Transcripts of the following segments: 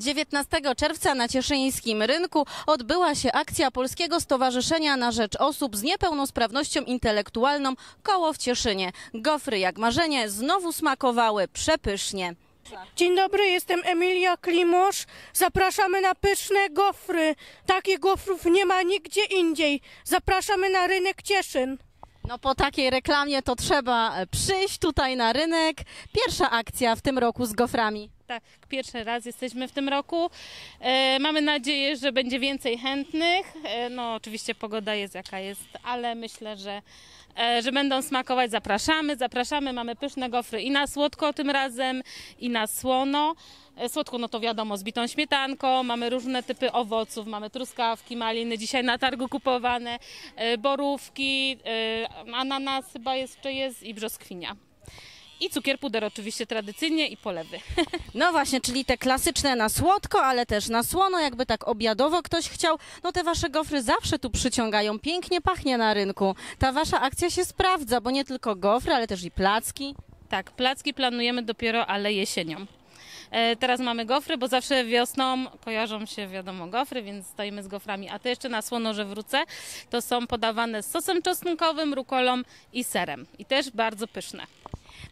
19 czerwca na Cieszyńskim Rynku odbyła się akcja Polskiego Stowarzyszenia na Rzecz Osób z Niepełnosprawnością Intelektualną Koło w Cieszynie. Gofry jak marzenie znowu smakowały przepysznie. Dzień dobry, jestem Emilia Klimosz. Zapraszamy na pyszne gofry. Takich gofrów nie ma nigdzie indziej. Zapraszamy na rynek Cieszyn. No po takiej reklamie to trzeba przyjść tutaj na rynek. Pierwsza akcja w tym roku z goframi. Tak, pierwszy raz jesteśmy w tym roku. E, mamy nadzieję, że będzie więcej chętnych. E, no, oczywiście pogoda jest jaka jest, ale myślę, że, e, że będą smakować. Zapraszamy, zapraszamy. Mamy pyszne gofry i na słodko tym razem, i na słono. E, Słodko, no to wiadomo, z bitą śmietanką, mamy różne typy owoców, mamy truskawki, maliny, dzisiaj na targu kupowane, e, borówki, e, ananas chyba jeszcze jest i brzoskwinia. I cukier puder oczywiście tradycyjnie i polewy. No właśnie, czyli te klasyczne na słodko, ale też na słono, jakby tak obiadowo ktoś chciał. No te wasze gofry zawsze tu przyciągają, pięknie pachnie na rynku. Ta wasza akcja się sprawdza, bo nie tylko gofry, ale też i placki. Tak, placki planujemy dopiero, ale jesienią. E, teraz mamy gofry, bo zawsze wiosną kojarzą się, wiadomo, gofry, więc stoimy z goframi. A to jeszcze na słono, że wrócę, to są podawane z sosem czosnkowym, rukolą i serem. I też bardzo pyszne.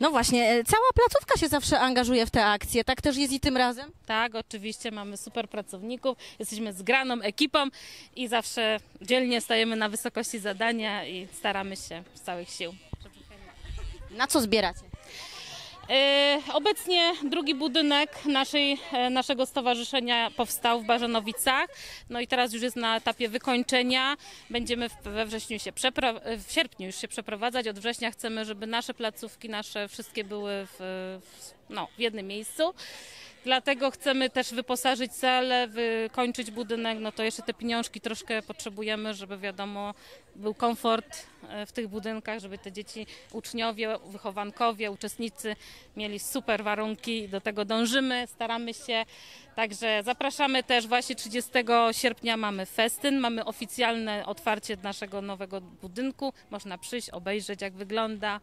No właśnie, e, cała placówka się zawsze angażuje w te akcje, tak też jest i tym razem? Tak, oczywiście mamy super pracowników, jesteśmy zgraną ekipą i zawsze dzielnie stajemy na wysokości zadania i staramy się z całych sił. Na co zbieracie? E, Obecnie drugi budynek naszej, e, naszego stowarzyszenia powstał w Barzanowicach. No i teraz już jest na etapie wykończenia. Będziemy we wrześniu się w sierpniu już się przeprowadzać. Od września chcemy, żeby nasze placówki, nasze wszystkie były w, w, no, w jednym miejscu. Dlatego chcemy też wyposażyć salę, wykończyć budynek. No to jeszcze te pieniążki troszkę potrzebujemy, żeby wiadomo, był komfort e, w tych budynkach, żeby te dzieci, uczniowie, wychowankowie, uczestnicy mieli super warunki. Do tego dążymy, staramy się. Także zapraszamy też właśnie 30 sierpnia mamy festyn, mamy oficjalne otwarcie naszego nowego budynku. Można przyjść, obejrzeć jak wygląda.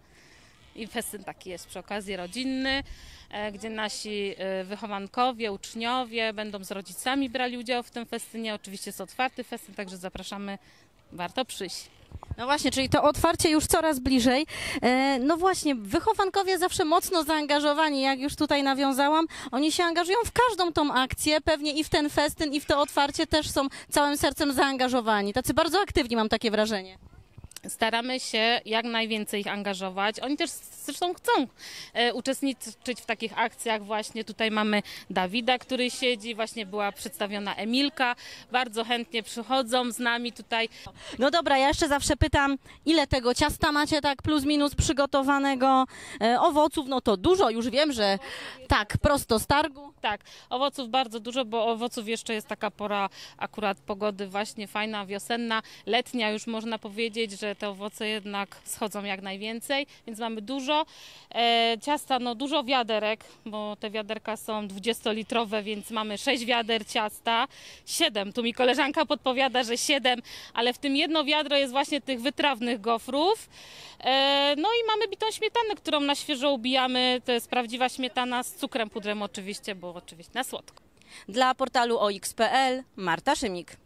I festyn taki jest przy okazji rodzinny, e, gdzie nasi e, wychowankowie, uczniowie będą z rodzicami brali udział w tym festynie. Oczywiście jest otwarty festyn, także zapraszamy. Warto przyjść. No właśnie, czyli to otwarcie już coraz bliżej. E, no właśnie, wychowankowie zawsze mocno zaangażowani, jak już tutaj nawiązałam. Oni się angażują w każdą tą akcję, pewnie i w ten festyn, i w to otwarcie też są całym sercem zaangażowani. Tacy bardzo aktywni, mam takie wrażenie. Staramy się jak najwięcej ich angażować. Oni też zresztą chcą e, uczestniczyć w takich akcjach. Właśnie tutaj mamy Dawida, który siedzi, właśnie była przedstawiona Emilka. Bardzo chętnie przychodzą z nami tutaj. No dobra, ja jeszcze zawsze pytam, ile tego ciasta macie tak plus minus przygotowanego, e, owoców, no to dużo, już wiem, że tak, prosto z targu. Tak, owoców bardzo dużo, bo owoców jeszcze jest taka pora akurat pogody właśnie fajna, wiosenna, letnia już można powiedzieć, te owoce jednak schodzą jak najwięcej, więc mamy dużo. E, ciasta, no dużo wiaderek, bo te wiaderka są 20-litrowe, więc mamy 6 wiader ciasta, 7. Tu mi koleżanka podpowiada, że 7, ale w tym jedno wiadro jest właśnie tych wytrawnych gofrów. E, no i mamy bitą śmietanę, którą na świeżo ubijamy. To jest prawdziwa śmietana z cukrem pudrem oczywiście, bo oczywiście na słodko. Dla portalu OX.pl Marta Szymik.